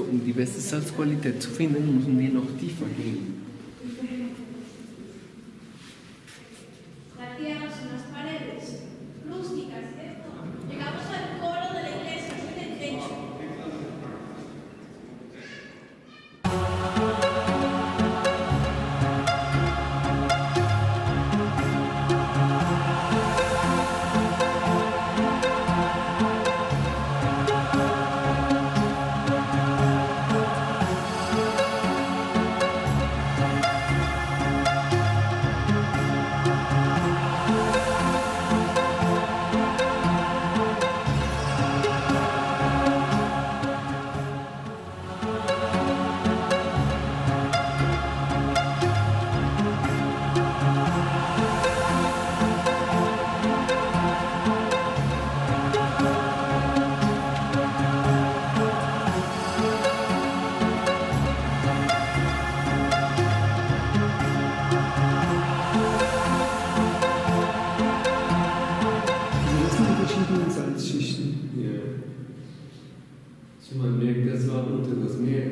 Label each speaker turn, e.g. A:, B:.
A: Um die beste Salzqualität zu finden, müssen wir noch tiefer gehen. Man merkt, das war unter das Meer.